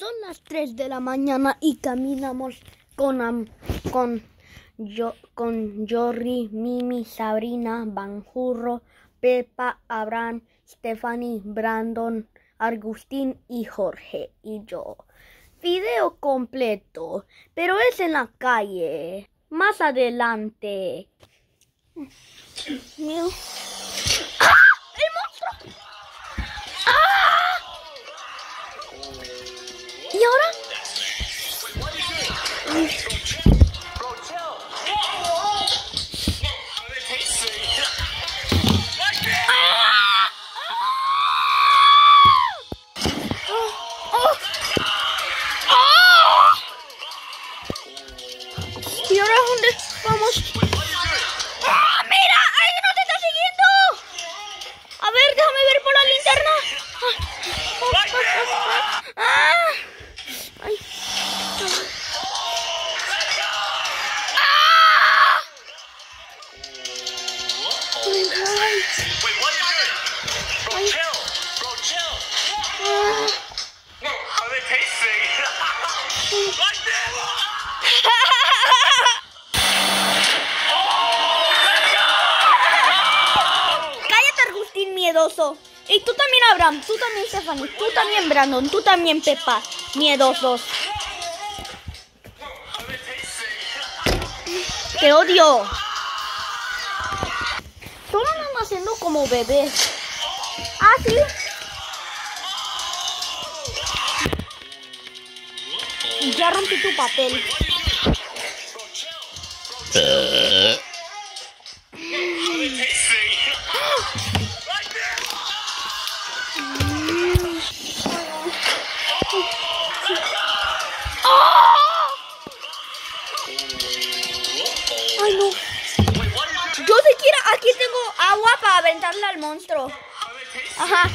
Son las 3 de la mañana y caminamos con, con, yo, con Jorri, Mimi, Sabrina, Banjurro, Pepa, Abraham, Stephanie, Brandon, Agustín y Jorge y yo. Video completo, pero es en la calle. Más adelante. ¡Ah! ¿Y ahora dónde vamos? ¡Ah, mira! ¡Alguien nos está siguiendo! A ver, déjame ver por la linterna. Ah, ah, ah. Ay. ¡Ah! Ay, ay. Wait, Cállate, Agustín miedoso. Y tú también, Abraham. Tú también, Stephanie. Tú también, Brandon. Tú también, Pepa. Miedosos. Te odio. Solo andan haciendo como bebés. Ah, sí. Ya rompí tu papel. Ay, no. Yo si quiera, aquí tengo agua para aventarle al monstruo. Ajá.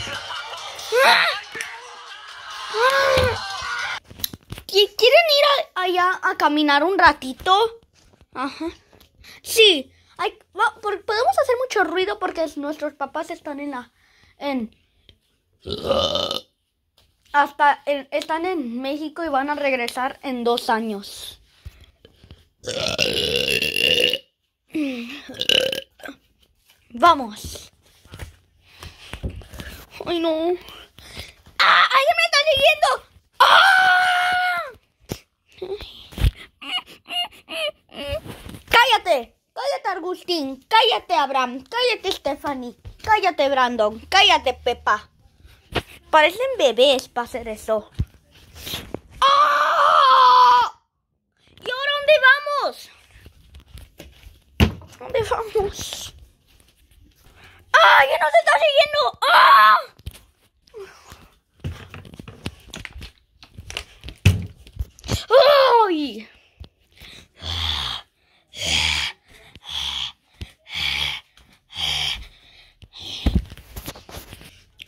¿Qui- ¿Quieren ir allá a caminar un ratito? Ajá. Sí. Hay- podemos hacer mucho ruido porque nuestros papás están en la... En, hasta están en México y van a regresar en dos años. Vamos. Ay, no. ¡Ah! ¡Alguien me está siguiendo! ¡Ah! ¡Cállate! ¡Cállate, ¡Cállate, Abraham! ¡Cállate, Stephanie! ¡Cállate, Brandon! ¡Cállate, Pepa! Parecen bebés para hacer eso. ¡Ah! ¿Y ahora dónde vamos? ¿Dónde vamos? ¡Ah! ¡Ya nos está siguiendo! ¡Ah! ¡Ay!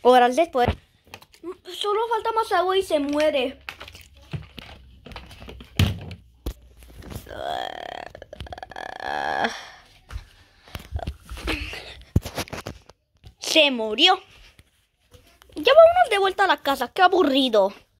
Horas después. Solo falta más agua y se muere. Se murió. Ya vámonos de vuelta a la casa. Qué aburrido.